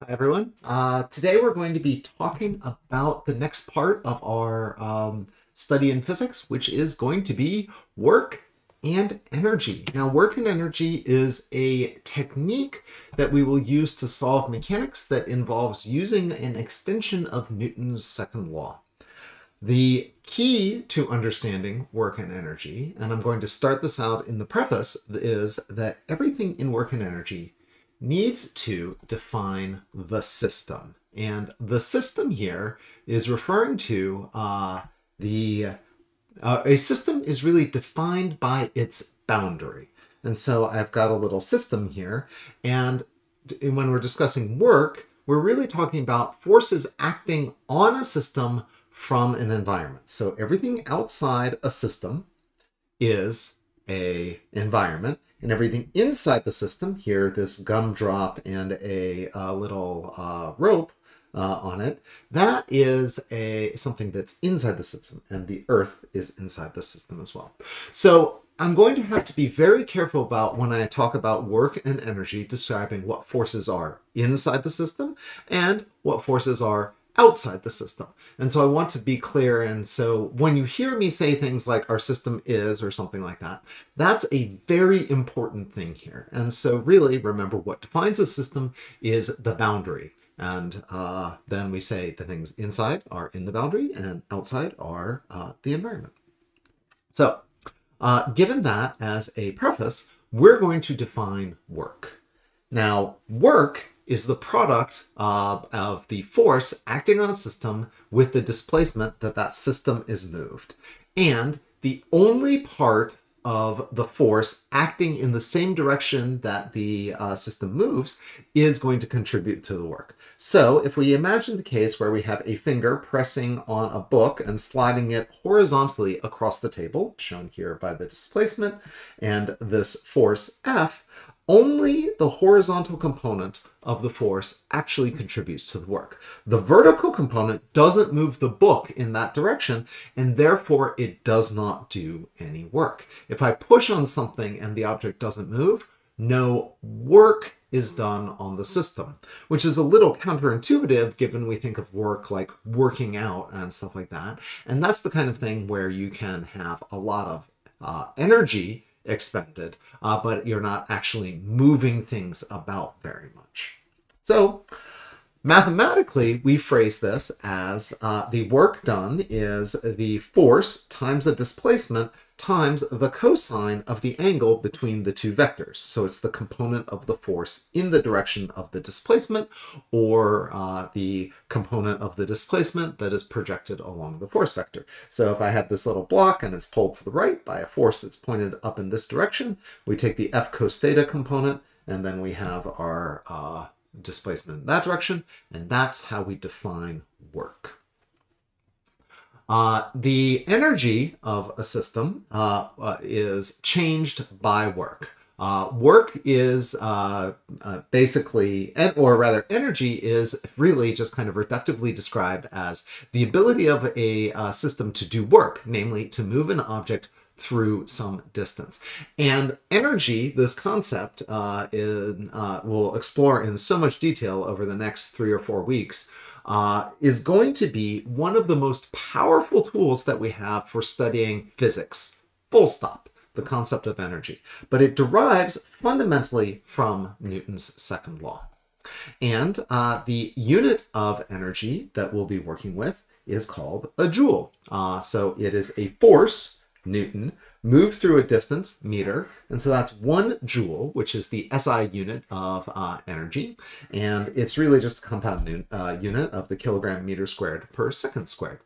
Hi, everyone. Uh, today we're going to be talking about the next part of our um, study in physics, which is going to be work and energy. Now, work and energy is a technique that we will use to solve mechanics that involves using an extension of Newton's second law. The key to understanding work and energy, and I'm going to start this out in the preface, is that everything in work and energy needs to define the system. And the system here is referring to uh, the uh, a system is really defined by its boundary. And so I've got a little system here. And when we're discussing work, we're really talking about forces acting on a system from an environment. So everything outside a system is a environment and everything inside the system here this gumdrop and a, a little uh, rope uh, on it that is a something that's inside the system and the earth is inside the system as well. So i'm going to have to be very careful about when i talk about work and energy describing what forces are inside the system and what forces are outside the system. And so I want to be clear. And so when you hear me say things like our system is or something like that, that's a very important thing here. And so really remember what defines a system is the boundary. And uh, then we say the things inside are in the boundary and outside are uh, the environment. So uh, given that as a preface, we're going to define work. Now, work is the product uh, of the force acting on a system with the displacement that that system is moved. And the only part of the force acting in the same direction that the uh, system moves is going to contribute to the work. So if we imagine the case where we have a finger pressing on a book and sliding it horizontally across the table, shown here by the displacement, and this force F, only the horizontal component of the force actually contributes to the work. The vertical component doesn't move the book in that direction, and therefore it does not do any work. If I push on something and the object doesn't move, no work is done on the system, which is a little counterintuitive given we think of work like working out and stuff like that. And that's the kind of thing where you can have a lot of uh, energy expended, uh, but you're not actually moving things about very much. So mathematically, we phrase this as uh, the work done is the force times the displacement times the cosine of the angle between the two vectors. So it's the component of the force in the direction of the displacement or uh, the component of the displacement that is projected along the force vector. So if I have this little block and it's pulled to the right by a force that's pointed up in this direction, we take the f cos theta component and then we have our uh, displacement in that direction, and that's how we define work. Uh, the energy of a system uh, uh, is changed by work. Uh, work is uh, uh, basically, or rather, energy is really just kind of reductively described as the ability of a system to do work, namely to move an object through some distance. And energy, this concept, in, we'll explore in so much detail over the next three or four weeks uh, is going to be one of the most powerful tools that we have for studying physics. Full stop. The concept of energy. But it derives fundamentally from Newton's second law. And uh, the unit of energy that we'll be working with is called a joule. Uh, so it is a force, Newton, move through a distance, meter, and so that's one joule, which is the SI unit of uh, energy, and it's really just a compound uh, unit of the kilogram meter squared per second squared.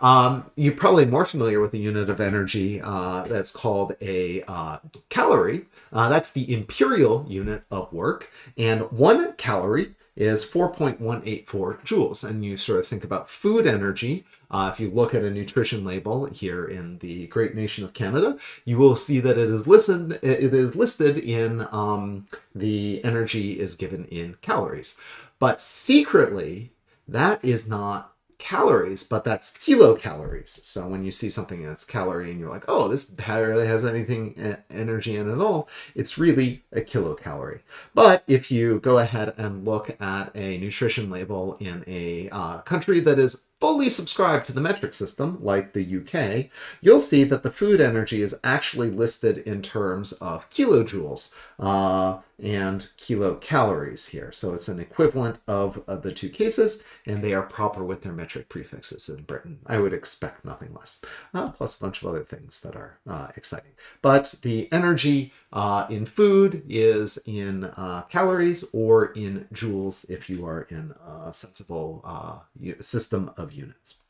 Um, you're probably more familiar with the unit of energy uh, that's called a uh, calorie. Uh, that's the imperial unit of work, and one calorie is 4.184 joules. And you sort of think about food energy. Uh, if you look at a nutrition label here in the great nation of Canada, you will see that it is listed, it is listed in um, the energy is given in calories. But secretly, that is not calories, but that's kilocalories. So when you see something that's calorie and you're like, oh, this barely has anything energy in at all, it's really a kilocalorie. But if you go ahead and look at a nutrition label in a uh, country that is fully subscribed to the metric system, like the UK, you'll see that the food energy is actually listed in terms of kilojoules uh, and kilocalories here. So it's an equivalent of uh, the two cases, and they are proper with their metric prefixes in Britain. I would expect nothing less, uh, plus a bunch of other things that are uh, exciting. But the energy uh, in food is in uh, calories or in joules if you are in a sensible system of units.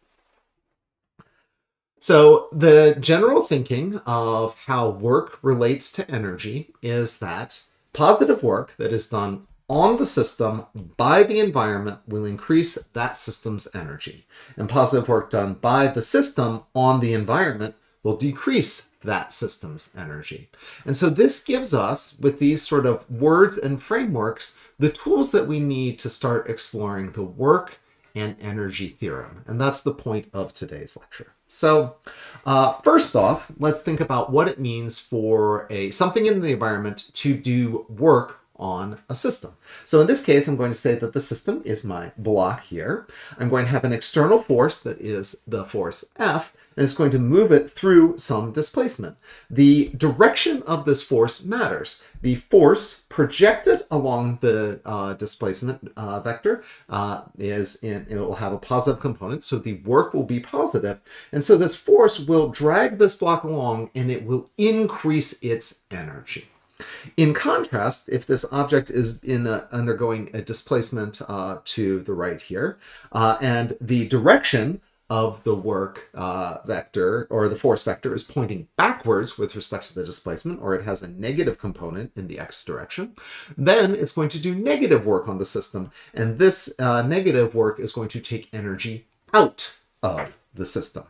So the general thinking of how work relates to energy is that positive work that is done on the system by the environment will increase that system's energy. And positive work done by the system on the environment will decrease that system's energy. And so this gives us, with these sort of words and frameworks, the tools that we need to start exploring the work and energy theorem. And that's the point of today's lecture. So uh, first off, let's think about what it means for a something in the environment to do work on a system. So in this case, I'm going to say that the system is my block here. I'm going to have an external force that is the force F, and it's going to move it through some displacement. The direction of this force matters. The force projected along the uh, displacement uh, vector uh, is in, it will have a positive component, so the work will be positive. and so this force will drag this block along and it will increase its energy. In contrast, if this object is in a, undergoing a displacement uh, to the right here, uh, and the direction of the work uh, vector or the force vector is pointing backwards with respect to the displacement, or it has a negative component in the x direction, then it's going to do negative work on the system. And this uh, negative work is going to take energy out of the system.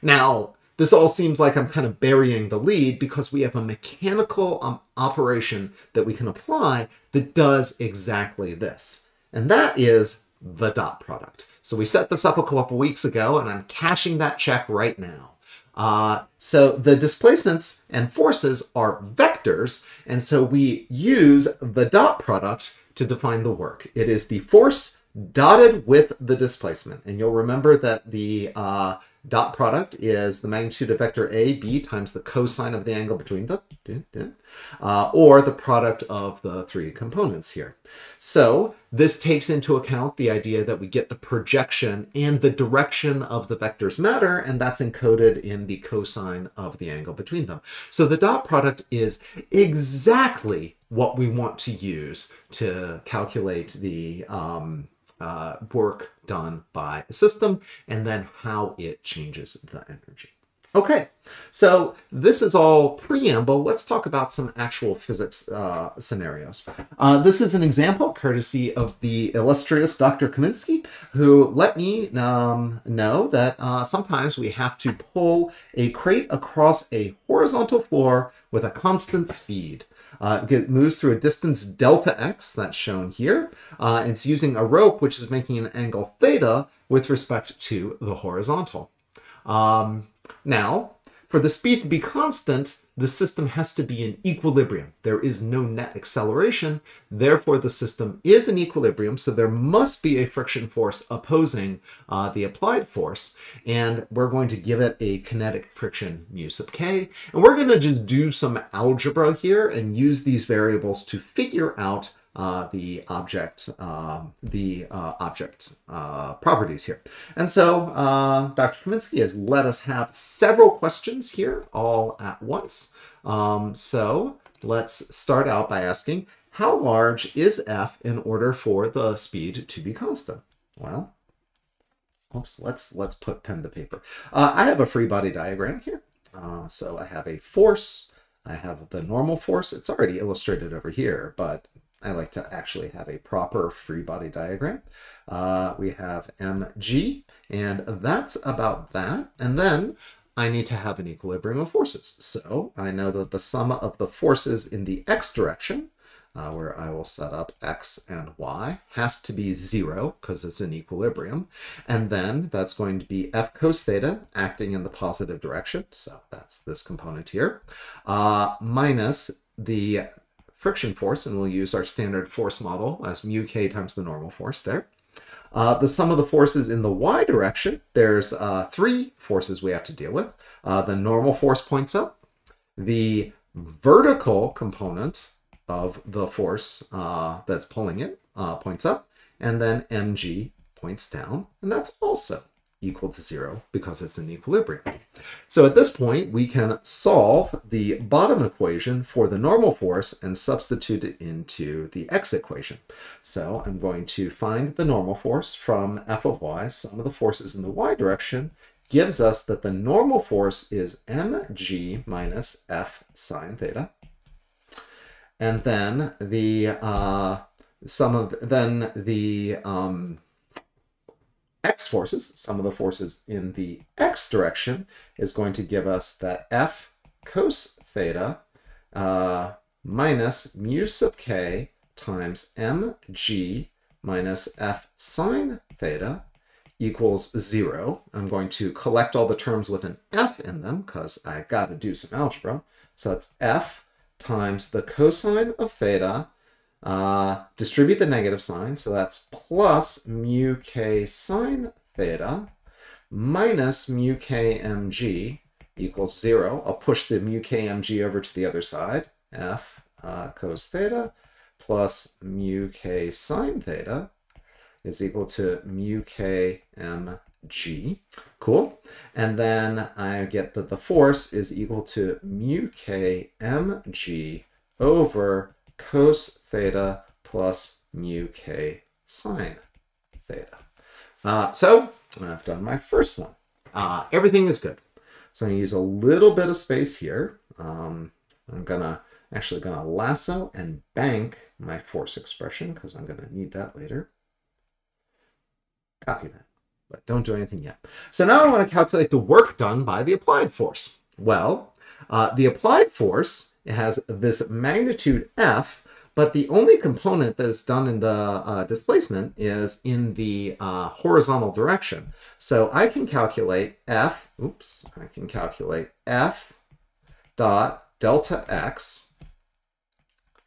Now, this all seems like I'm kind of burying the lead because we have a mechanical um, operation that we can apply that does exactly this. And that is the dot product. So we set this up a couple weeks ago and I'm cashing that check right now. Uh, so the displacements and forces are vectors, and so we use the dot product to define the work. It is the force dotted with the displacement. And you'll remember that the uh, dot product is the magnitude of vector A, B times the cosine of the angle between them, uh, or the product of the three components here. So this takes into account the idea that we get the projection and the direction of the vectors matter, and that's encoded in the cosine of the angle between them. So the dot product is exactly what we want to use to calculate the um, uh, work done by a system and then how it changes the energy. Okay, so this is all preamble. Let's talk about some actual physics uh, scenarios. Uh, this is an example courtesy of the illustrious Dr. Kaminsky, who let me um, know that uh, sometimes we have to pull a crate across a horizontal floor with a constant speed. Uh, it moves through a distance delta x, that's shown here. Uh, it's using a rope which is making an angle theta with respect to the horizontal. Um, now, for the speed to be constant, the system has to be in equilibrium. There is no net acceleration, therefore the system is in equilibrium, so there must be a friction force opposing uh, the applied force, and we're going to give it a kinetic friction mu sub k, and we're going to just do some algebra here and use these variables to figure out uh, the object, uh, the uh, object uh, properties here. And so uh, Dr. Kaminsky has let us have several questions here all at once. Um, so let's start out by asking, how large is f in order for the speed to be constant? Well, oops, let's, let's put pen to paper. Uh, I have a free body diagram here. so I have a force, I have the normal force. It's already illustrated over here, but I like to actually have a proper free body diagram. Uh, we have mg, and that's about that. And then I need to have an equilibrium of forces. So I know that the sum of the forces in the x direction uh, where I will set up x and y, has to be 0 because it's in equilibrium. And then that's going to be f cos theta acting in the positive direction. So that's this component here, uh, minus the friction force, and we'll use our standard force model as mu k times the normal force there. Uh, the sum of the forces in the y direction, there's uh, three forces we have to deal with. Uh, the normal force points up, the vertical component of the force uh, that's pulling it uh, points up, and then mg points down, and that's also equal to zero because it's in equilibrium. So at this point, we can solve the bottom equation for the normal force and substitute it into the x equation. So I'm going to find the normal force from f of y, sum of the forces in the y direction, gives us that the normal force is mg minus f sine theta. And then the uh, sum of then the um, x forces, sum of the forces in the x direction, is going to give us that f cos theta uh, minus mu sub k times mg minus f sine theta equals zero. I'm going to collect all the terms with an f in them because I've got to do some algebra. So that's f times the cosine of theta, uh, distribute the negative sign, so that's plus mu k sine theta minus mu k mg equals zero. I'll push the mu k mg over to the other side, f uh, cos theta plus mu k sine theta is equal to mu k mg. Cool. And then I get that the force is equal to mu k mg over cos theta plus mu k sine theta. Uh, so I've done my first one. Uh, everything is good. So I'm going to use a little bit of space here. Um, I'm going to actually going to lasso and bank my force expression because I'm going to need that later. Copy that but don't do anything yet. So now I want to calculate the work done by the applied force. Well, uh, the applied force has this magnitude F, but the only component that is done in the uh, displacement is in the uh, horizontal direction. So I can calculate F, oops, I can calculate F dot delta X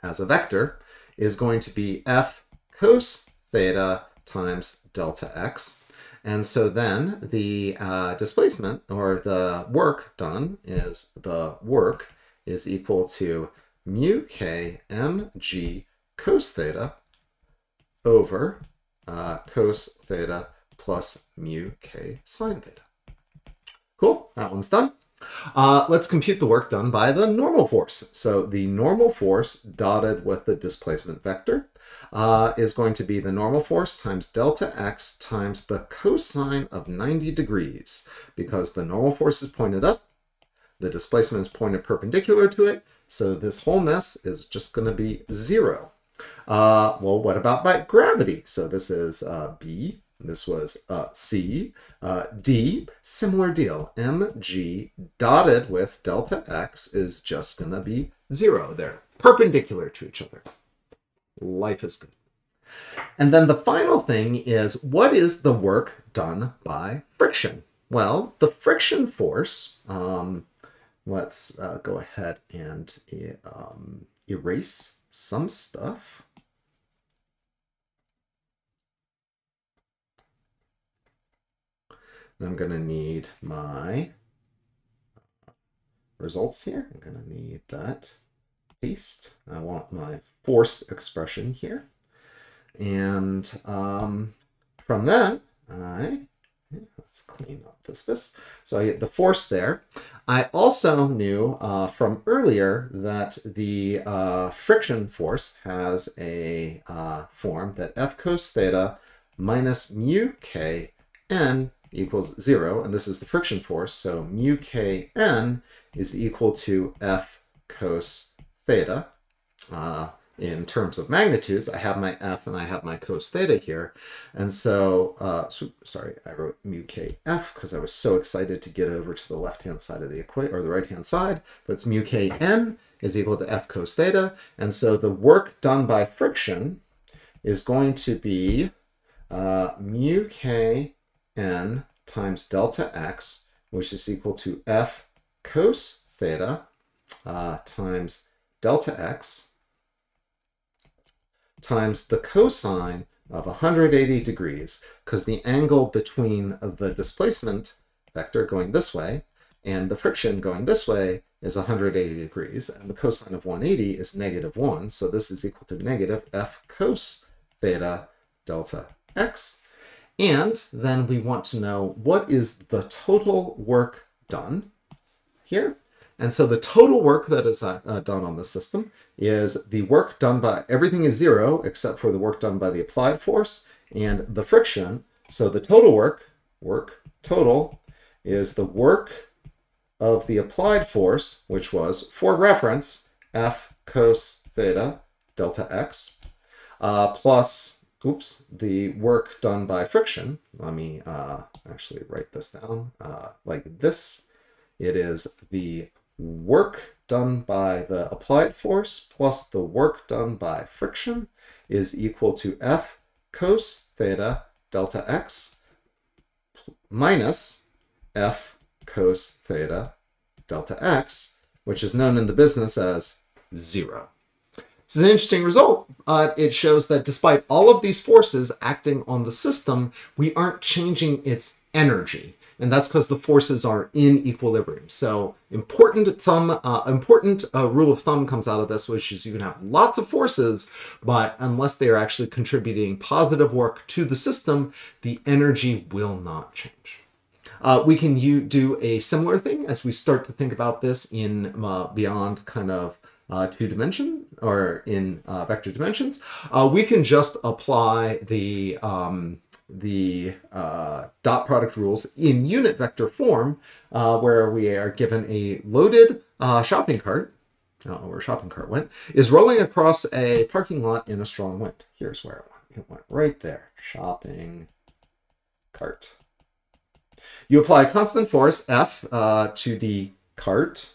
as a vector is going to be F cos theta times delta X. And so then the uh, displacement or the work done is the work is equal to mu k mg cos theta over uh, cos theta plus mu k sine theta. Cool, that one's done. Uh, let's compute the work done by the normal force. So the normal force dotted with the displacement vector uh, is going to be the normal force times delta x times the cosine of 90 degrees. Because the normal force is pointed up, the displacement is pointed perpendicular to it, so this whole mess is just going to be zero. Uh, well, what about by gravity? So this is uh, B, this was uh, C, uh, D, similar deal. mg dotted with delta x is just going to be zero. They're perpendicular to each other. Life is good. And then the final thing is, what is the work done by friction? Well, the friction force, um, let's uh, go ahead and um, erase some stuff. I'm going to need my results here. I'm going to need that paste. I want my force expression here. And um, from that, I, let's clean up this, this. So I get the force there. I also knew uh, from earlier that the uh, friction force has a uh, form that F cos theta minus mu k n equals zero, and this is the friction force, so mu k n is equal to F cos theta. In terms of magnitudes, I have my f and I have my cos theta here. And so, uh, sorry, I wrote mu kf because I was so excited to get over to the left-hand side of the equation, or the right-hand side, but it's mu kn is equal to F cos theta. And so the work done by friction is going to be uh, mu k n times delta x, which is equal to F cos theta uh, times delta x times the cosine of 180 degrees, because the angle between the displacement vector going this way and the friction going this way is 180 degrees, and the cosine of 180 is negative 1, so this is equal to negative f cos theta delta x. And then we want to know what is the total work done here. And so the total work that is uh, uh, done on the system is the work done by, everything is zero except for the work done by the applied force and the friction. So the total work, work total, is the work of the applied force, which was, for reference, F cos theta delta x, uh, plus, oops, the work done by friction. Let me uh, actually write this down uh, like this. It is the work done by the applied force plus the work done by friction is equal to F cos theta delta x minus F cos theta delta x, which is known in the business as zero. This is an interesting result. Uh, it shows that despite all of these forces acting on the system, we aren't changing its energy and that's because the forces are in equilibrium. So important thumb, uh, important uh, rule of thumb comes out of this, which is you can have lots of forces, but unless they are actually contributing positive work to the system, the energy will not change. Uh, we can do a similar thing as we start to think about this in uh, beyond kind of uh, two dimension or in uh, vector dimensions. Uh, we can just apply the um, the uh, dot product rules in unit vector form, uh, where we are given a loaded uh, shopping cart, don't know where shopping cart went, is rolling across a parking lot in a strong wind. Here's where it went. It went right there. Shopping cart. You apply a constant force F uh, to the cart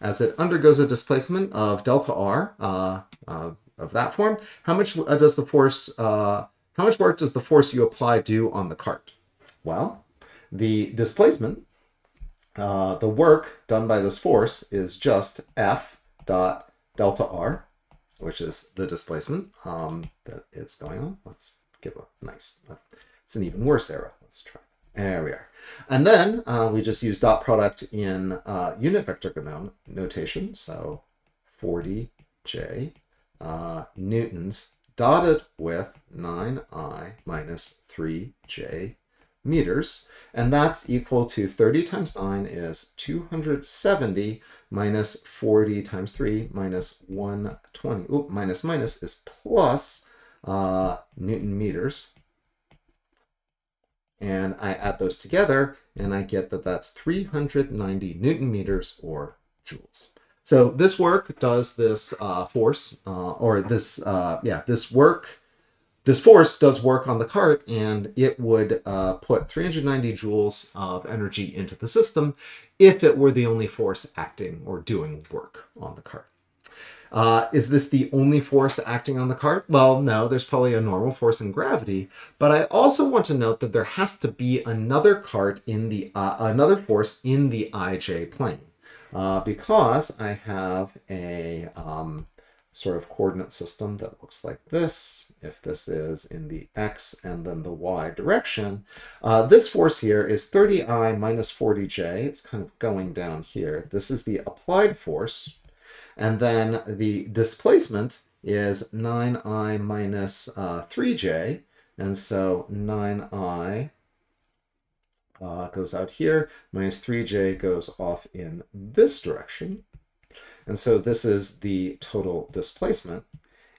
as it undergoes a displacement of delta R uh, uh, of that form. How much does the force how much work does the force you apply do on the cart? Well, the displacement, uh, the work done by this force is just F dot delta R, which is the displacement um, that it's going on. Let's give a nice, it's an even worse arrow. Let's try. There we are. And then uh, we just use dot product in uh, unit vector notation. So 40J uh, newtons dotted with 9i minus 3j meters, and that's equal to 30 times 9 is 270 minus 40 times 3 minus 120. Oop, minus minus is plus uh, Newton meters. And I add those together, and I get that that's 390 Newton meters or joules. So this work does this uh, force, uh, or this, uh, yeah, this work, this force does work on the cart, and it would uh, put 390 joules of energy into the system if it were the only force acting or doing work on the cart. Uh, is this the only force acting on the cart? Well, no, there's probably a normal force in gravity, but I also want to note that there has to be another cart in the, uh, another force in the ij plane uh, because I have a um, sort of coordinate system that looks like this. If this is in the x and then the y direction, uh, this force here is 30i minus 40j. It's kind of going down here. This is the applied force. And then the displacement is 9i minus, uh, 3j. And so 9i uh, goes out here, minus 3j goes off in this direction. And so this is the total displacement.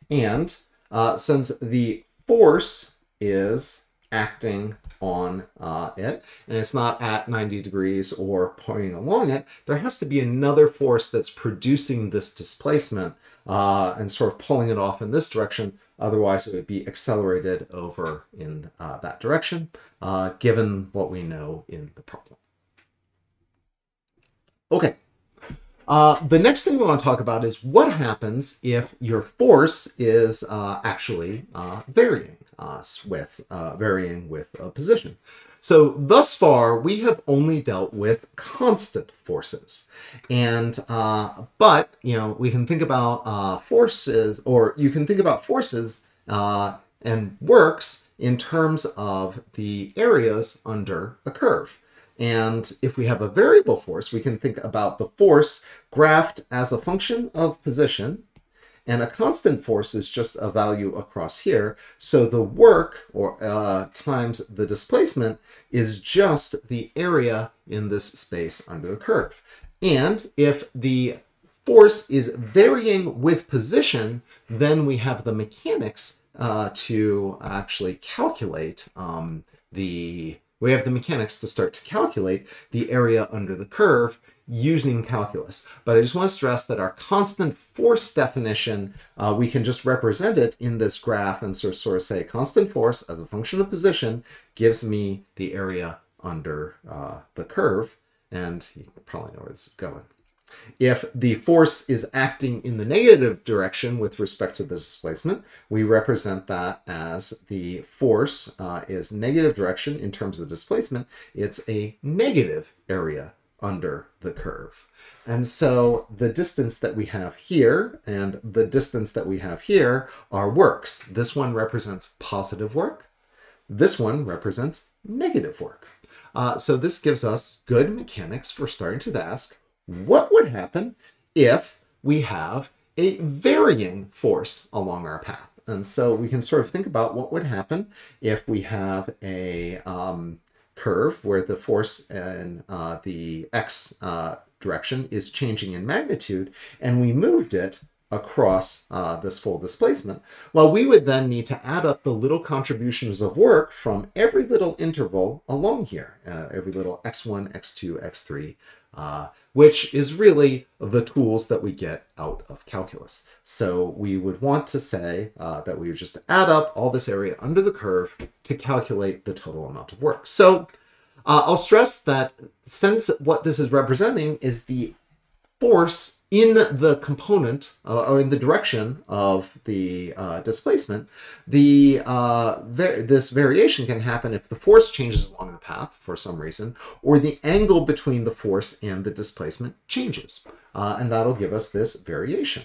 And uh, since the force is acting on uh, it, and it's not at 90 degrees or pointing along it, there has to be another force that's producing this displacement uh, and sort of pulling it off in this direction. Otherwise, it would be accelerated over in uh, that direction, uh, given what we know in the problem. Okay, Uh, the next thing we want to talk about is what happens if your force is uh, actually uh, varying uh, with uh, varying with a position. So thus far, we have only dealt with constant forces, and uh, but you know we can think about forces, or you can think about forces and works in terms of the areas under a curve. And if we have a variable force, we can think about the force graphed as a function of position, and a constant force is just a value across here. So the work or uh, times the displacement is just the area in this space under the curve. And if the force is varying with position, then we have the mechanics uh, to actually calculate um, the we have the mechanics to start to calculate the area under the curve using calculus. But I just want to stress that our constant force definition, uh, we can just represent it in this graph and sort of, sort of say constant force as a function of position gives me the area under uh, the curve. And you probably know where this is going. If the force is acting in the negative direction with respect to the displacement, we represent that as the force uh, is negative direction in terms of displacement. It's a negative area under the curve. And so the distance that we have here and the distance that we have here are works. This one represents positive work. This one represents negative work. Uh, so this gives us good mechanics for starting to ask, what would happen if we have a varying force along our path? And so we can sort of think about what would happen if we have a um, curve where the force in uh, the x uh, direction is changing in magnitude, and we moved it across uh, this full displacement. Well, we would then need to add up the little contributions of work from every little interval along here, uh, every little x1, x2, x3, uh, which is really the tools that we get out of calculus. So we would want to say uh, that we would just add up all this area under the curve to calculate the total amount of work. So uh, I'll stress that since what this is representing is the force in the component uh, or in the direction of the uh, displacement, the uh, this variation can happen if the force changes along the path for some reason, or the angle between the force and the displacement changes, uh, and that'll give us this variation.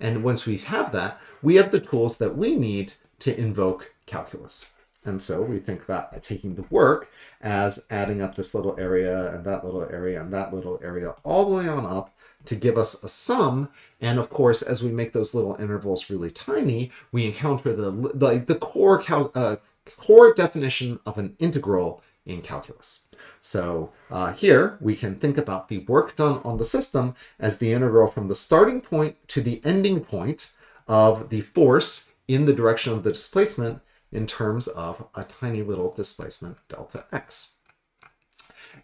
And once we have that, we have the tools that we need to invoke calculus. And so we think about taking the work as adding up this little area and that little area and that little area all the way on up to give us a sum. And of course, as we make those little intervals really tiny, we encounter the, the, the core, cal, uh, core definition of an integral in calculus. So uh, here we can think about the work done on the system as the integral from the starting point to the ending point of the force in the direction of the displacement in terms of a tiny little displacement delta x.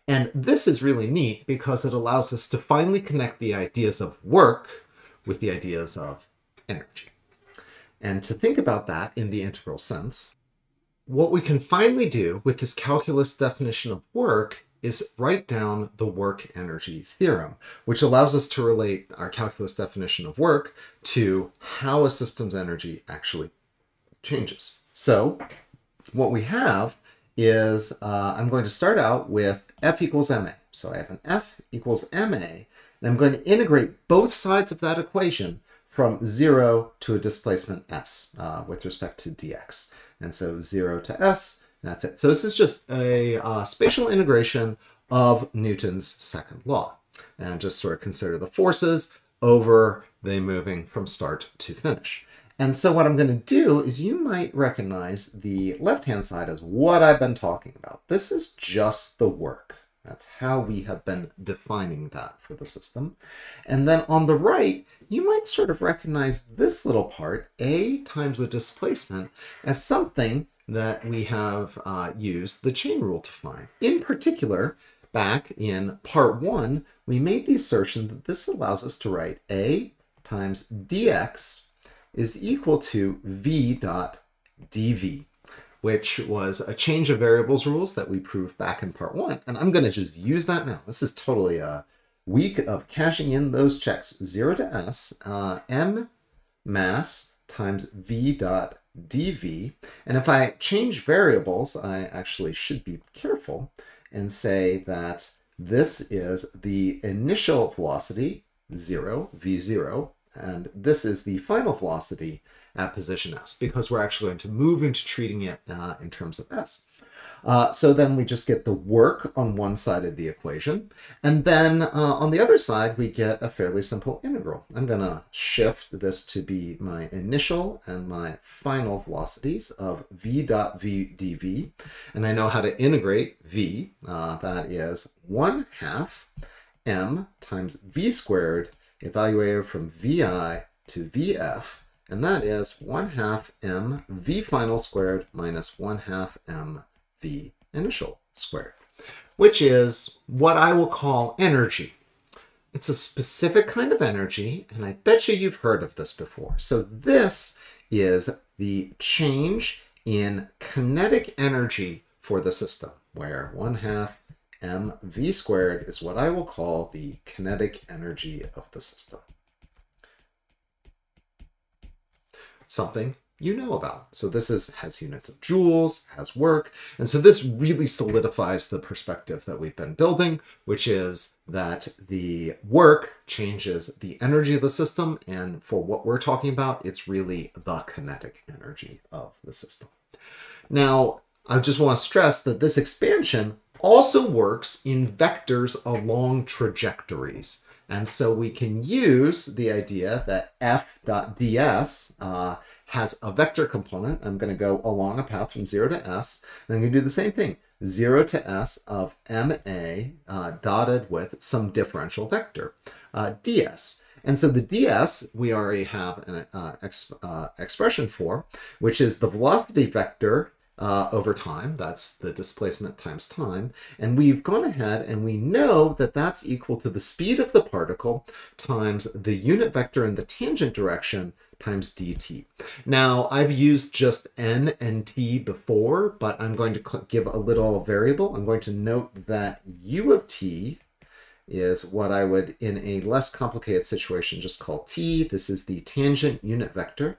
And this is really neat because it allows us to finally connect the ideas of work with the ideas of energy. And to think about that in the integral sense, what we can finally do with this calculus definition of work is write down the work energy theorem, which allows us to relate our calculus definition of work to how a system's energy actually changes. So what we have is uh, I'm going to start out with F equals MA. So I have an F equals MA, and I'm going to integrate both sides of that equation from 0 to a displacement s uh, with respect to dx. And so 0 to s, that's it. So this is just a uh, spatial integration of Newton's second law. And just sort of consider the forces over the moving from start to finish. And so what I'm going to do is you might recognize the left-hand side as what I've been talking about. This is just the work. That's how we have been defining that for the system. And then on the right, you might sort of recognize this little part, A times the displacement, as something that we have uh, used the chain rule to find. In particular, back in part one, we made the assertion that this allows us to write A times dx is equal to v dot dv, which was a change of variables rules that we proved back in part one. And I'm going to just use that now. This is totally a, week of cashing in those checks, 0 to s, uh, m mass times v dot dv. And if I change variables, I actually should be careful and say that this is the initial velocity, 0, v0, and this is the final velocity at position s, because we're actually going to move into treating it uh, in terms of s. Uh, so then we just get the work on one side of the equation. And then uh, on the other side, we get a fairly simple integral. I'm going to shift this to be my initial and my final velocities of v dot v dv. And I know how to integrate v. Uh, that is 1 half m times v squared evaluated from vi to vf. And that is 1 half m v final squared minus 1 half m the initial squared, which is what I will call energy. It's a specific kind of energy, and I bet you you've heard of this before. So this is the change in kinetic energy for the system, where 1 half mv squared is what I will call the kinetic energy of the system. Something you know about. So this is has units of joules, has work, and so this really solidifies the perspective that we've been building, which is that the work changes the energy of the system, and for what we're talking about, it's really the kinetic energy of the system. Now, I just want to stress that this expansion also works in vectors along trajectories. And so we can use the idea that f.ds uh, has a vector component. I'm going to go along a path from 0 to s, and I'm going to do the same thing. 0 to s of ma uh, dotted with some differential vector, uh, ds. And so the ds we already have an uh, ex, uh, expression for, which is the velocity vector uh, over time. That's the displacement times time. And we've gone ahead and we know that that's equal to the speed of the particle times the unit vector in the tangent direction times dt. Now, I've used just n and t before, but I'm going to give a little variable. I'm going to note that u of t is what I would, in a less complicated situation, just call t. This is the tangent unit vector.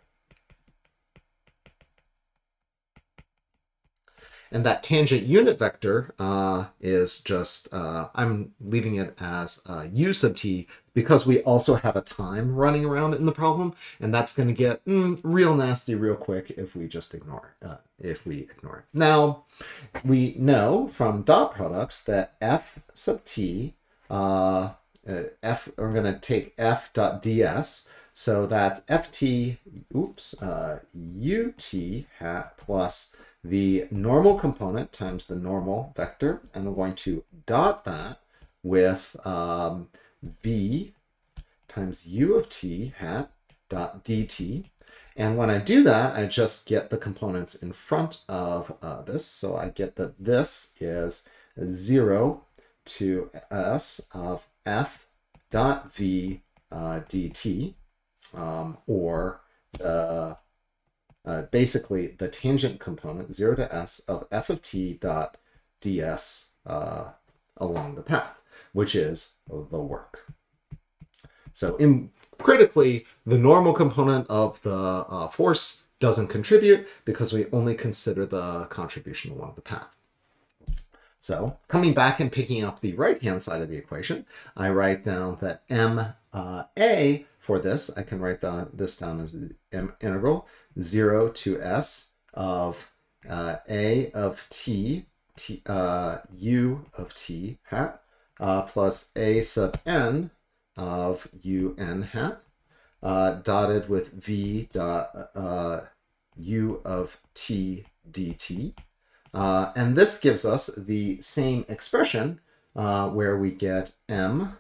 And that tangent unit vector uh, is just, uh, I'm leaving it as uh, u sub t because we also have a time running around in the problem. And that's going to get mm, real nasty real quick if we just ignore it, uh, if we ignore it. Now, we know from dot products that f sub t, uh, uh, f, we're going to take f dot ds, so that's ft, oops, uh, ut hat plus the normal component times the normal vector, and I'm going to dot that with um, v times u of t hat dot dt. And when I do that, I just get the components in front of uh, this. So I get that this is 0 to s of f dot v uh, dt, um, or the uh, basically the tangent component, 0 to s, of f of t dot ds uh, along the path, which is the work. So in, critically, the normal component of the uh, force doesn't contribute because we only consider the contribution along the path. So coming back and picking up the right-hand side of the equation, I write down that MA uh, a for this, I can write the, this down as m integral 0 to s of uh, a of t, t uh, u of t hat, uh, plus a sub n of un hat, uh, dotted with v dot uh, u of t dt. Uh, and this gives us the same expression where we get m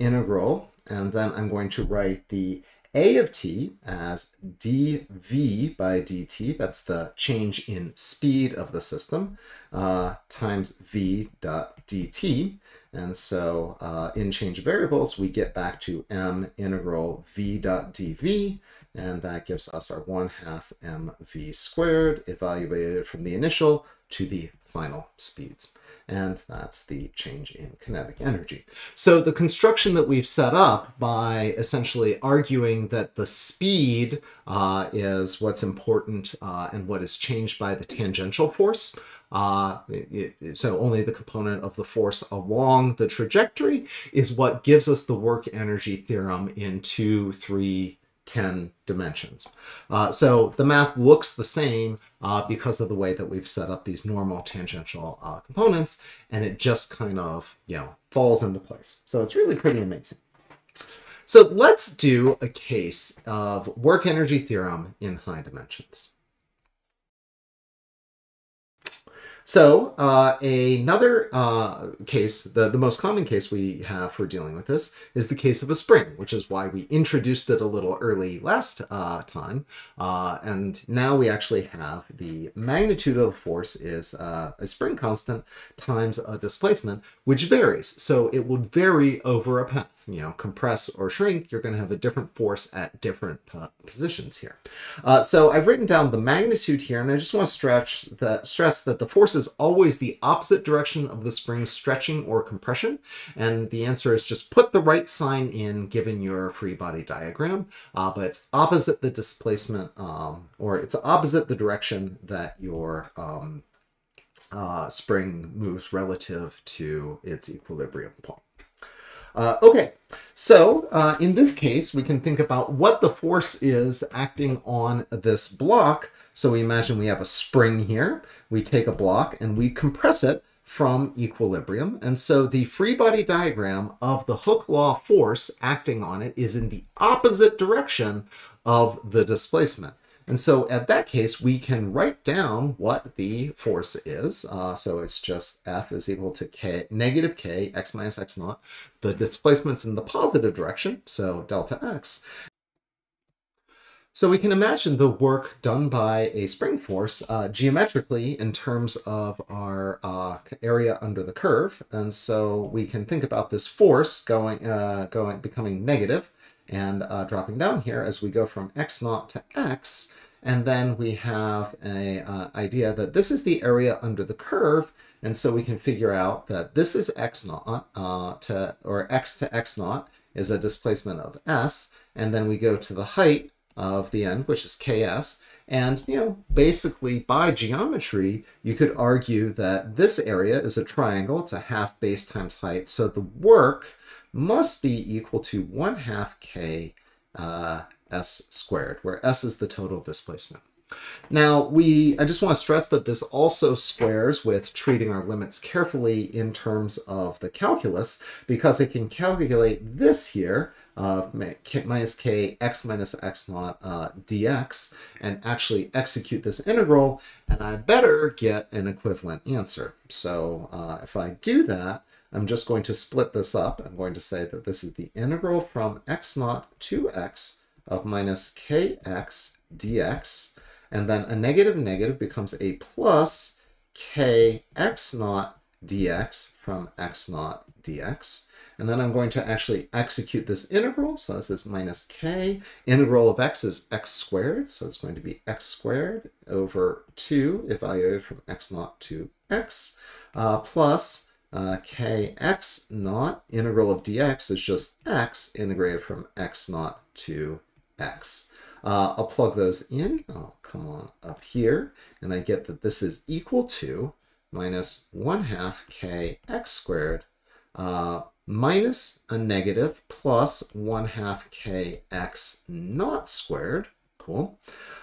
integral and then I'm going to write the a of t as dv by dt, that's the change in speed of the system, uh, times v dot dt. And so uh, in change variables, we get back to m integral v dot dv, and that gives us our 1 half mv squared evaluated from the initial to the final speeds. And that's the change in kinetic energy. So the construction that we've set up by essentially arguing that the speed uh, is what's important uh, and what is changed by the tangential force, uh, it, it, so only the component of the force along the trajectory is what gives us the work energy theorem in 2, 3, 10 dimensions. Uh, so the math looks the same uh, because of the way that we've set up these normal tangential uh, components, and it just kind of, you know, falls into place. So it's really pretty amazing. So let's do a case of work energy theorem in high dimensions. So uh, another uh, case, the, the most common case we have for dealing with this is the case of a spring, which is why we introduced it a little early last uh, time. Uh, and now we actually have the magnitude of force is uh, a spring constant times a displacement, which varies. So it would vary over a path. You know, compress or shrink, you're going to have a different force at different uh, positions here. so I've written down the magnitude here, and I just want to stretch that, stress that the force is always the opposite direction of the spring's stretching or compression. And the answer is just put the right sign in given your free body diagram, uh, but it's opposite the displacement, um, or it's opposite the direction that your um, uh, spring moves relative to its equilibrium point. Uh, okay, so uh, in this case, we can think about what the force is acting on this block. So we imagine we have a spring here we take a block and we compress it from equilibrium. And so the free body diagram of the Hooke law force acting on it is in the opposite direction of the displacement. And so at that case, we can write down what the force is. Uh, so it's just F is equal to K, negative K, X minus X naught. The displacement's in the positive direction, so delta X. So we can imagine the work done by a spring force uh, geometrically in terms of our uh, area under the curve. And so we can think about this force going, uh, going becoming negative and uh, dropping down here as we go from x naught to x. And then we have an uh, idea that this is the area under the curve. And so we can figure out that this is x naught uh, to, or x to x naught is a displacement of s. And then we go to the height of the end, which is ks. And, you know, basically by geometry, you could argue that this area is a triangle. It's a half base times height. So the work must be equal to 1 half k uh, s squared, where s is the total displacement. Now, we I just want to stress that this also squares with treating our limits carefully in terms of the calculus, because it can calculate this here, uh, minus k x minus x naught uh, dx and actually execute this integral, and I better get an equivalent answer. So uh, if I do that, I'm just going to split this up. I'm going to say that this is the integral from x naught to x of minus kx dx, and then a negative negative becomes a plus kx naught dx from x naught dx. And then I'm going to actually execute this integral. So this is minus k. Integral of x is x squared. So it's going to be x squared over 2 evaluated from x naught to x uh, plus uh, kx naught. Integral of dx is just x integrated from x naught to x. Uh, I'll plug those in. I'll come on up here. And I get that this is equal to minus 1 half kx squared uh, minus a negative plus 1 half kx naught squared, cool,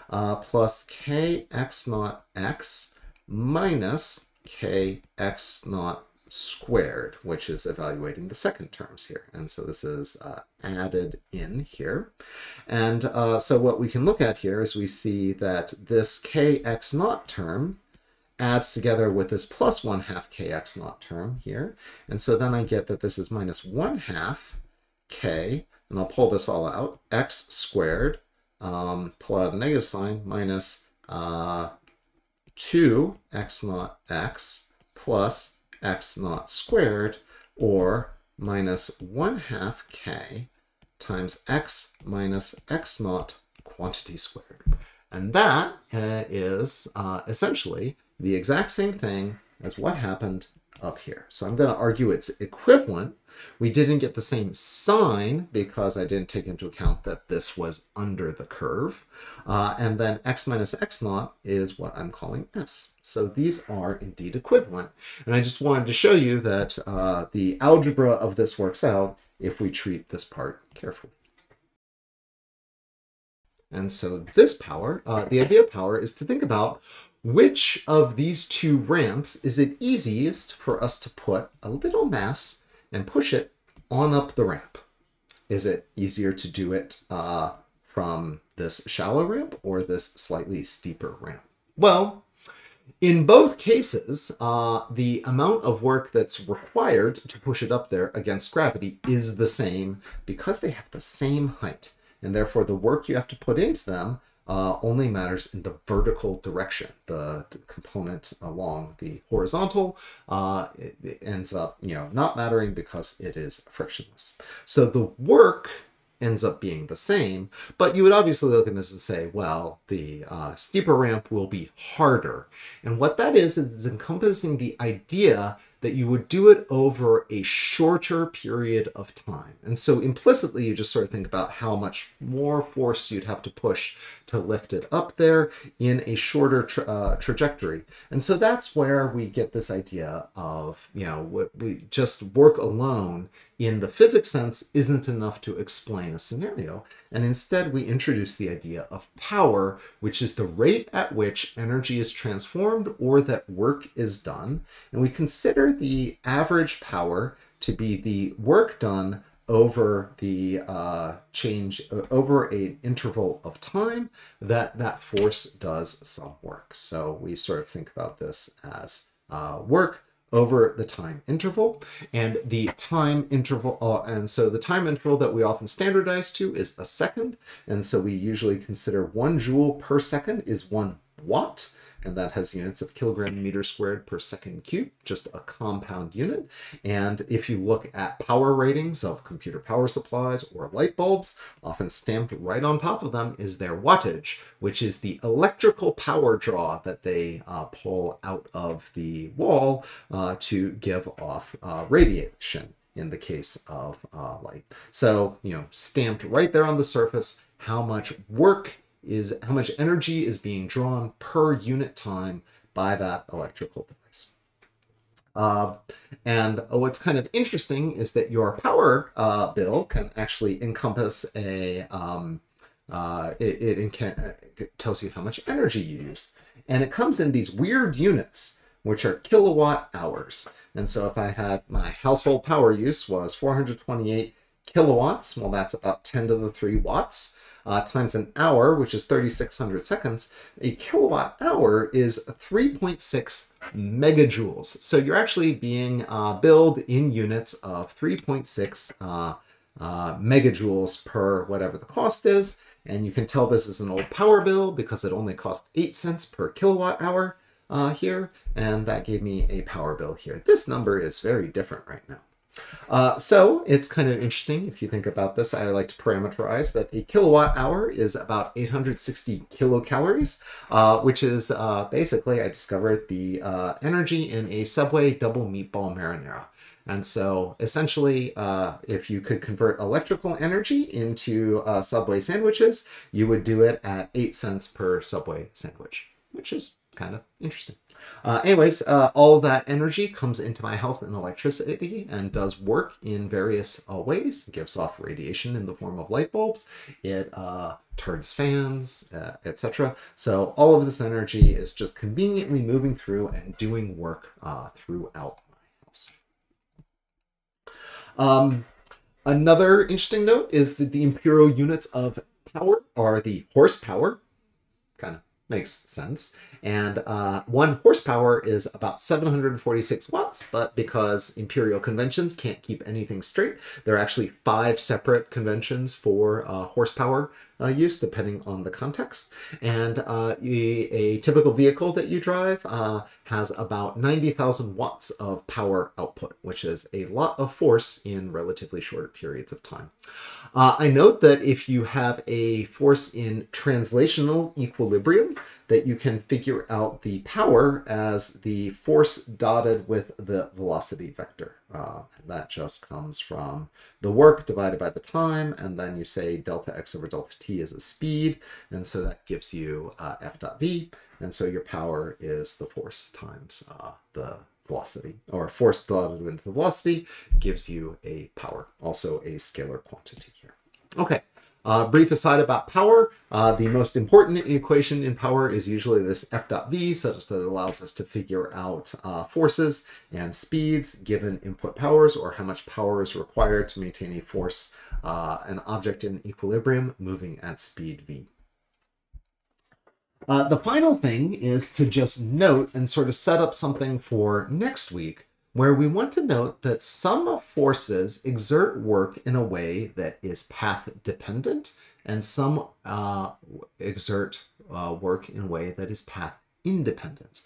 uh, plus kx naught x minus kx naught squared, which is evaluating the second terms here. And so this is uh, added in here. And uh, so what we can look at here is we see that this kx naught term adds together with this plus 1 half kx naught term here. And so then I get that this is minus 1 half k, and I'll pull this all out, x squared, um, pull out a negative sign, minus uh, 2 x naught x plus x naught squared, or minus 1 half k times x minus x naught quantity squared. And that uh, is uh, essentially the exact same thing as what happened up here. So I'm going to argue it's equivalent. We didn't get the same sign because I didn't take into account that this was under the curve. Uh, and then x minus x naught is what I'm calling s. So these are indeed equivalent. And I just wanted to show you that uh, the algebra of this works out if we treat this part carefully. And so this power, uh, the idea of power is to think about which of these two ramps is it easiest for us to put a little mass and push it on up the ramp? Is it easier to do it uh, from this shallow ramp or this slightly steeper ramp? Well, in both cases, uh, the amount of work that's required to push it up there against gravity is the same because they have the same height and therefore the work you have to put into them uh, only matters in the vertical direction. The, component along the horizontal uh, it, it ends up, you know, not mattering because it is frictionless. So the work ends up being the same, but you would obviously look at this and say, well, the uh, steeper ramp will be harder. And what that is, is encompassing the idea that you would do it over a shorter period of time. And so implicitly, you just sort of think about how much more force you'd have to push to lift it up there in a shorter tra uh, trajectory. And so that's where we get this idea of, you know, we just work alone in the physics sense isn't enough to explain a scenario. And instead, we introduce the idea of power, which is the rate at which energy is transformed or that work is done. And we consider the average power to be the work done over the uh, change over an interval of time that that force does some work. So we sort of think about this as uh, work over the time interval. And the time interval, uh, and so the time interval that we often standardize to is a second. And so we usually consider one joule per second is one watt and that has units of kilogram meter squared per second cube, just a compound unit. And if you look at power ratings of computer power supplies or light bulbs, often stamped right on top of them is their wattage, which is the electrical power draw that they uh, pull out of the wall uh, to give off uh, radiation in the case of uh, light. So, you know, stamped right there on the surface, how much work is how much energy is being drawn per unit time by that electrical device. Uh, and what's kind of interesting is that your power uh, bill can actually encompass a, um, uh, it, it, it, tells you how much energy you used. And it comes in these weird units, which are kilowatt hours. And so if I had my household power use was 428 kilowatts, well, that's about 10 to the 3 watts uh, times an hour, which is 3,600 seconds, a kilowatt hour is 3.6 megajoules. So you're actually being uh, billed in units of 3.6 uh, uh, megajoules per whatever the cost is. And you can tell this is an old power bill because it only costs 8 cents per kilowatt hour uh, here. And that gave me a power bill here. This number is very different right now. Uh, so it's kind of interesting if you think about this. I like to parameterize that a kilowatt hour is about 860 kilocalories, uh, which is uh, basically, I discovered the uh, energy in a Subway double meatball marinara. And so essentially, uh, if you could convert electrical energy into uh, Subway sandwiches, you would do it at 8 cents per Subway sandwich, which is kind of interesting. Uh, anyways, uh, all that energy comes into my house in electricity and does work in various uh, ways. It gives off radiation in the form of light bulbs. It uh, turns fans, uh, etc. So all of this energy is just conveniently moving through and doing work uh, throughout my house. Um, another interesting note is that the imperial units of power are the horsepower, kind of makes sense. And uh, one horsepower is about 746 watts, but because imperial conventions can't keep anything straight, there are actually five separate conventions for uh, horsepower uh, use depending on the context. And uh, a, typical vehicle that you drive uh, has about 90,000 watts of power output, which is a lot of force in relatively short periods of time. Uh, I note that if you have a force in translational equilibrium, that you can figure out the power as the force dotted with the velocity vector. Uh, and that just comes from the work divided by the time, and then you say delta x over delta t is a speed, and so that gives you uh, f dot v, and so your power is the force times uh, the velocity, or force dotted into the velocity gives you a power, also a scalar quantity here. Okay, uh, brief aside about power, uh, the most important equation in power is usually this F dot V, such that it allows us to figure out uh, forces and speeds given input powers, or how much power is required to maintain a force, uh, an object in equilibrium moving at speed V. Uh, the final thing is to just note and sort of set up something for next week, where we want to note that some forces exert work in a way that is path dependent, and some uh, exert uh, work in a way that is path independent.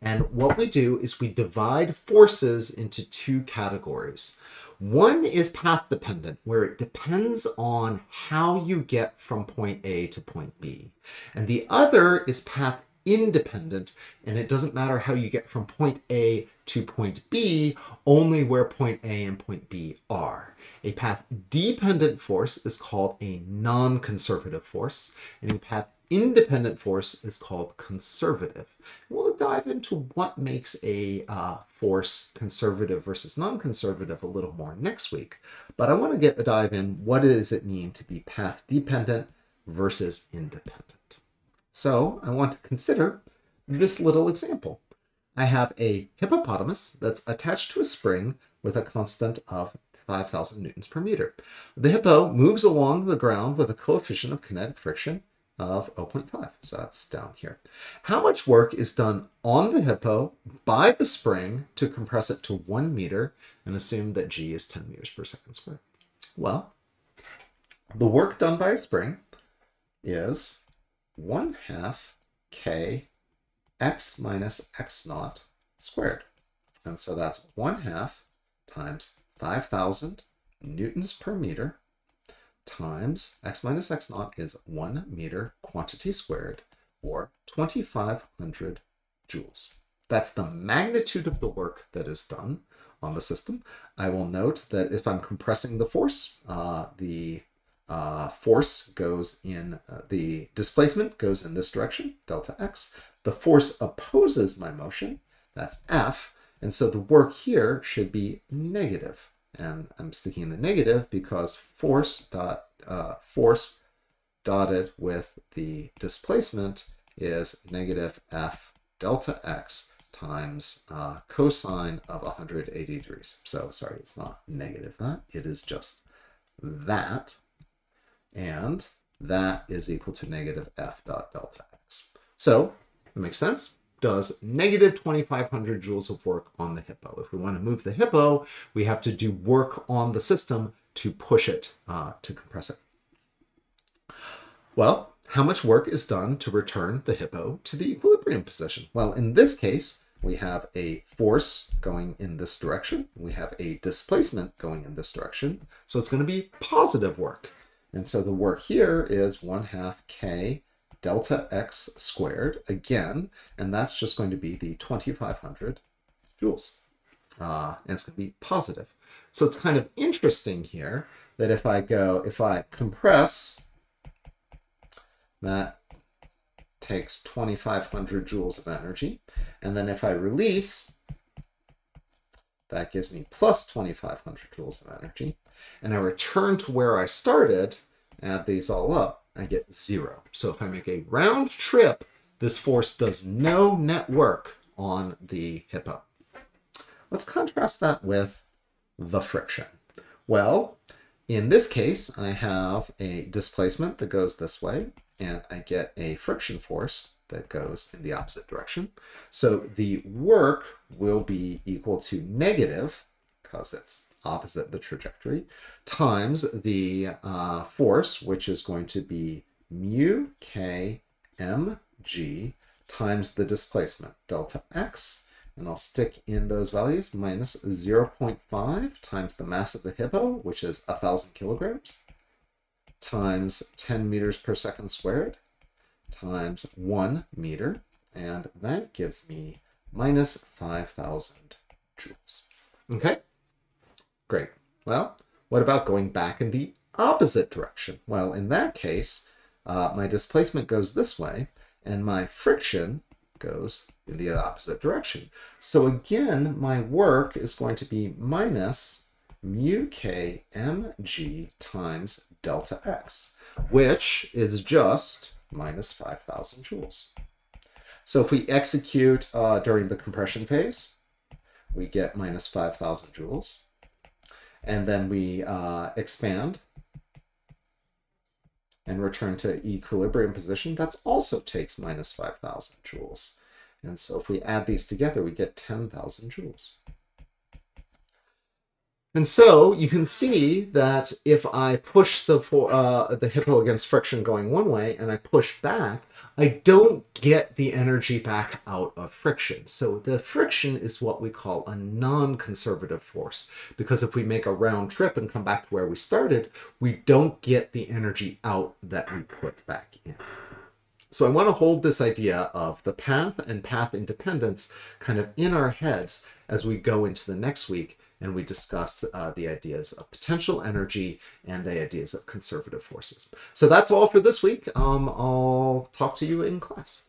And what we do is we divide forces into two categories. One is path dependent, where it depends on how you get from point A to point B. And the other is path independent, and it doesn't matter how you get from point A to point B, only where point A and point B are. A path dependent force is called a non-conservative force, and a path independent force is called conservative. We'll dive into what makes a uh, force conservative versus non-conservative a little more next week. But I want to get a dive in what does it mean to be path dependent versus independent. So I want to consider this little example. I have a hippopotamus that's attached to a spring with a constant of 5,000 newtons per meter. The hippo moves along the ground with a coefficient of kinetic friction of 0.5. So that's down here. How much work is done on the hippo by the spring to compress it to one meter and assume that G is 10 meters per second squared? Well, the work done by a spring is 1 half K x minus x naught squared. And so that's 1 half times 5,000 newtons per meter times x minus x naught is 1 meter quantity squared, or 2,500 joules. That's the magnitude of the work that is done on the system. I will note that if I'm compressing the force, uh, the uh, force goes in, uh, the displacement goes in this direction, delta x. The force opposes my motion, that's F, and so the work here should be negative and I'm sticking in the negative because force dot uh, force dotted with the displacement is negative f delta x times uh, cosine of 180 degrees. So sorry, it's not negative that, it is just that. And that is equal to negative f dot delta x. So it makes sense does negative 2,500 joules of work on the hippo. If we want to move the hippo, we have to do work on the system to push it, uh, to compress it. Well, how much work is done to return the hippo to the equilibrium position? Well, in this case, we have a force going in this direction. We have a displacement going in this direction. So it's going to be positive work. And so the work here is 1 half k delta x squared again, and that's just going to be the 2500 joules. Uh, and it's going to be positive. So it's kind of interesting here that if I go, if I compress, that takes 2500 joules of energy. And then if I release, that gives me plus 2500 joules of energy. And I return to where I started, add these all up, I get zero. So if I make a round trip, this force does no net work on the hippo. Let's contrast that with the friction. Well, in this case, I have a displacement that goes this way, and I get a friction force that goes in the opposite direction. So the work will be equal to negative, because it's opposite the trajectory, times the uh, force, which is going to be mu k mg times the displacement, delta x, and I'll stick in those values, minus 0.5 times the mass of the hippo, which is 1,000 kilograms, times 10 meters per second squared, times 1 meter, and that gives me minus 5,000 joules. Okay, great. Well, what about going back in the opposite direction? Well, in that case, uh, my displacement goes this way, and my friction goes in the opposite direction. So again, my work is going to be minus mu k mg times delta x, which is just minus 5,000 joules. So if we execute uh, during the compression phase, we get minus 5,000 joules. And then we uh, expand and return to equilibrium position, that also takes minus 5,000 joules. And so if we add these together, we get 10,000 joules. And so you can see that if I push the, uh, the hippo against friction going one way and I push back, I don't get the energy back out of friction. So the friction is what we call a non-conservative force, because if we make a round trip and come back to where we started, we don't get the energy out that we put back in. So I want to hold this idea of the path and path independence kind of in our heads as we go into the next week and we discuss uh, the ideas of potential energy and the ideas of conservative forces. So that's all for this week. Um, I'll talk to you in class.